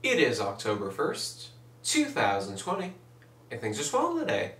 It is October 1st, 2020, and things are swollen today.